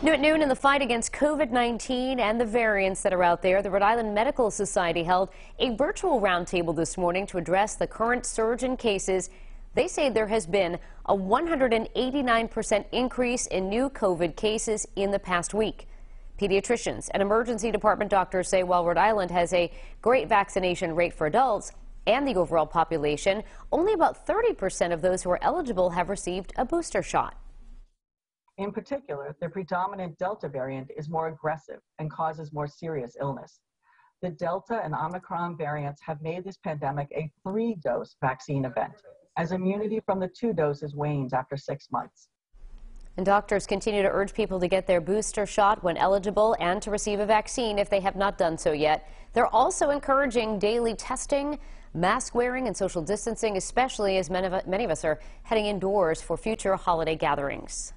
New at noon in the fight against COVID-19 and the variants that are out there, the Rhode Island Medical Society held a virtual roundtable this morning to address the current surge in cases. They say there has been a 189% increase in new COVID cases in the past week. Pediatricians and emergency department doctors say while Rhode Island has a great vaccination rate for adults and the overall population, only about 30% of those who are eligible have received a booster shot. In particular, the predominant Delta variant is more aggressive and causes more serious illness. The Delta and Omicron variants have made this pandemic a three dose vaccine event, as immunity from the two doses wanes after six months. And doctors continue to urge people to get their booster shot when eligible and to receive a vaccine if they have not done so yet. They're also encouraging daily testing, mask wearing, and social distancing, especially as many of us are heading indoors for future holiday gatherings.